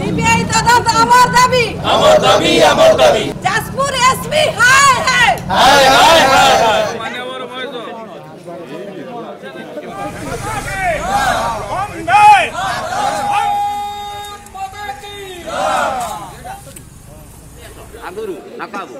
CBI তদন্ত আমার দাবি। আমার দাবি আমার দাবি। যাজপুর এসপি হায় হায়। হায় হায় হায় সকাল আগরু নাকাবু